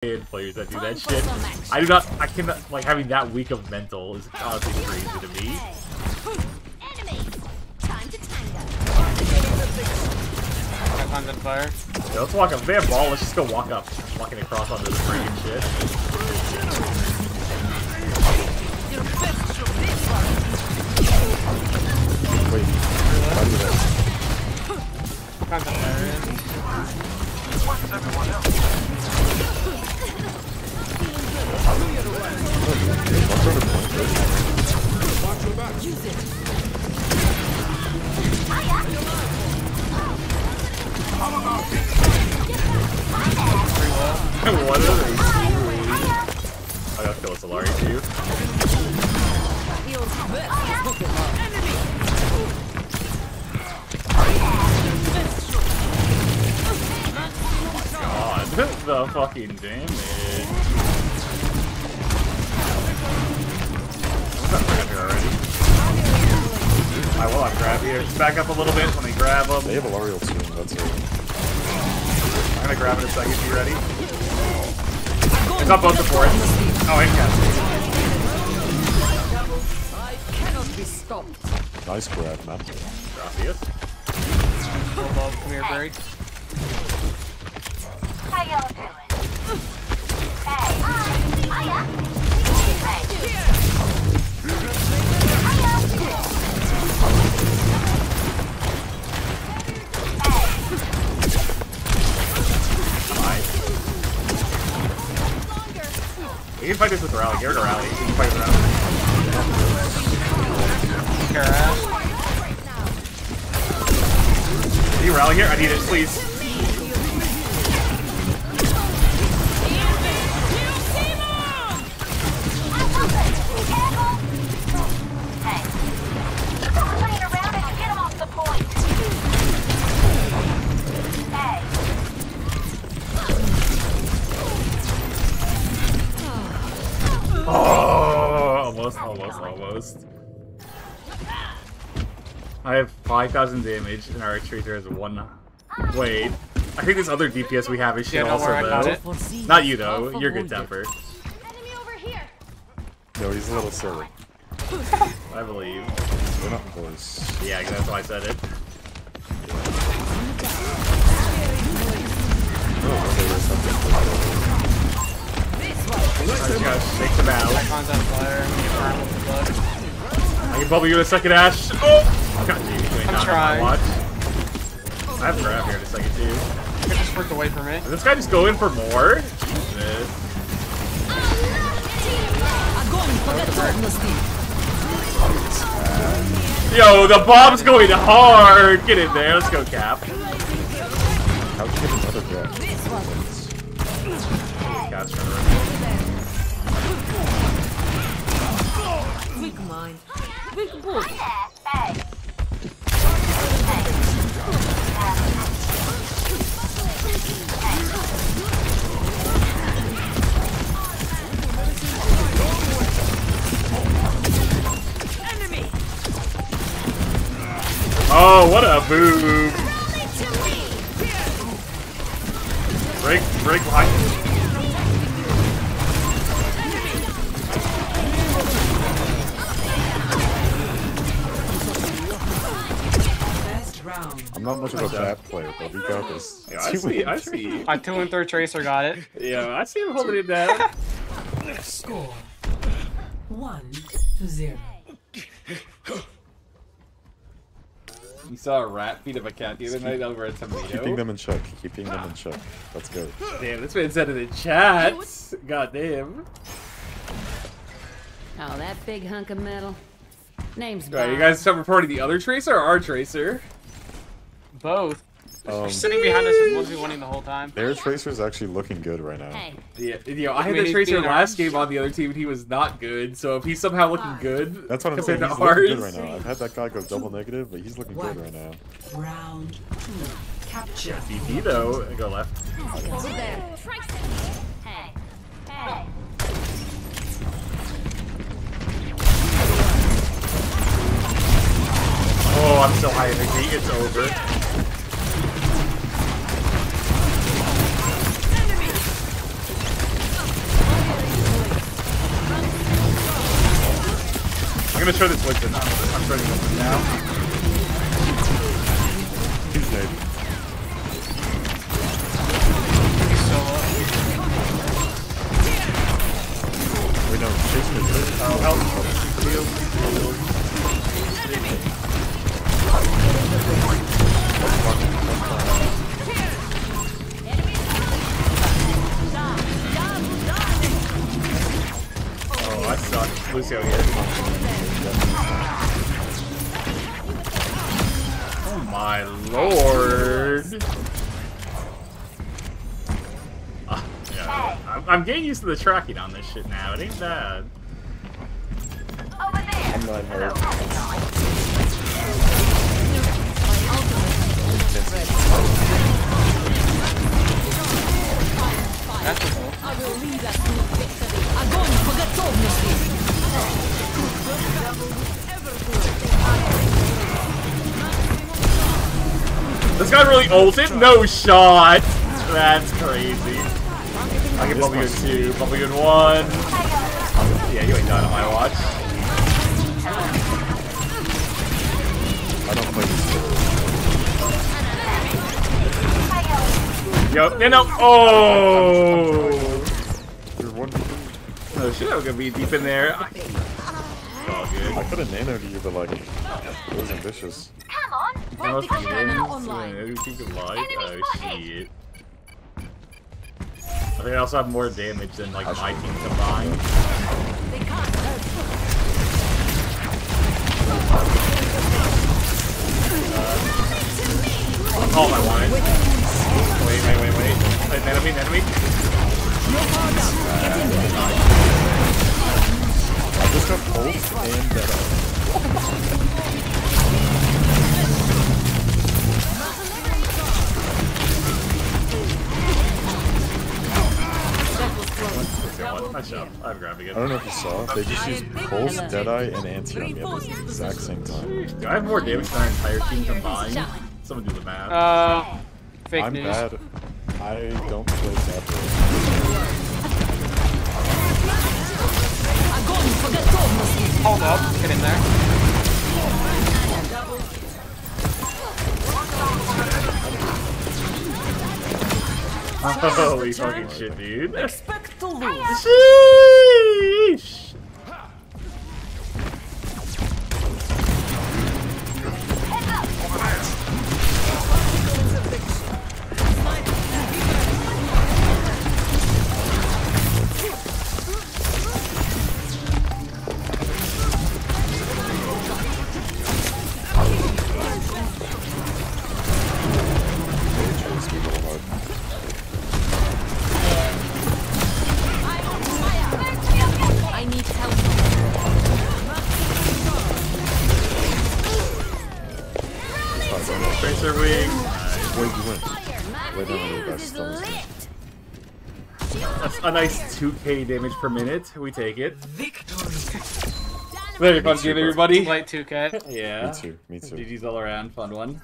players that do that shit. I do not. I cannot. Like having that weak of mental is honestly crazy to me. Icons on fire. Yeah, let's walk up. If they have ball, let's just go walk up. Walking across onto the freaking shit. What are they? I gotta kill a Solari too. God, the fucking damage. Alright, grab here. Just back up a little bit when they grab them. They have a L'Oreal soon, that's it. I'm gonna grab it in a second. You ready? Oh, I not both the fours. Oh, and cast. Cannot be stopped. Nice grab, man. Gracias. Go above. Come here, Barry. How y'all doing? Hey. Hiya. Hey. We can fight this with rally. Give it a rally. We can fight with rally. Ass. Can you rally here? I need it, please. I have 5,000 damage, and our tracer has one. Wait, I think this other DPS we have is shit Yeah, also though. Not you though. You're good temper. Enemy over here. No, he's a little silly. I believe. We're not boys. Yeah, that's why I said it. Oh, okay, there's something for I just shake them out. Icons on fire. Get burned with the blood. I can probably you in a second, Ash. Oh! I'm trying. watch. I have grab here in a second too. I just worked away from it. Is this guy just go in for more? Jesus. Yo, the bomb's going hard! Get in there, let's go, Cap. How would you get another grab? Cap's running around. Weak mind. Big boy. Oh, what a boob! Break, break behind. I'm not much of a bad player, but we got this. Yeah, I see, I see. My two and third tracer got it. Yeah, I see him holding it down. Score. One to zero. You saw a rat feed of a cat the other night over a Keeping them in check. Keeping them in check. Let's go. Damn, this man said it in chat. God damn. Oh, that big hunk of metal. Name's Right, you guys start reporting the other tracer or our tracer? Both. Um, Sitting behind us is mostly winning the whole time. their tracer's actually looking good right now. Hey, Yeah, you know, I had mean, the tracer last ours? game on the other team and he was not good. So if he's somehow looking good, That's what I'm saying. He's to looking good right now. I've had that guy go double negative, but he's looking good right now. Round two. Capture. DP though, go left. over there. Hey. Hey. Oh, I'm so high energy. It's over. Gonna try this Winston. I'm, I'm starting Winston now. He's solo. Wait, no, nade. Oh, help. Heal. Oh, I suck. Lucio here. I'm, I'm getting used to the tracking on this shit now. It ain't bad. Over there. I'm not hurt. That's cool. This guy really ulted? No shot! That's crazy. I get Bubble in two, Bubble in one. Yeah, you ain't done on my watch. I don't play this game. Yo, no, no. Oh! You're one Oh shit, I'm gonna be deep in there. It's all good. I could have nanoed you, but like, it was ambitious. Come on. I was Vertical kidding. scanner online. Yeah, you think of life? Oh shit. Think I also have more damage than like my team combined. Uh, oh, I wanted. Wait, wait, wait, wait. Wait, enemy, enemy. I just got pulse and dead don't know if you saw, they just used pulse, deadeye, and anti on at the exact same time. Do I have more damage than our entire team combined? Someone do the math. Uh, fake I'm news. bad. I don't play Zapper. Hold up. Get in there. Holy fucking shit, dude. Expect to lose. Sheesh. Tracer wing. You still listen. That's a nice 2k damage per minute. We take it. Victory. Very fun game, everybody. Light 2K. Yeah. Me too, me too. GG's all around. Fun one.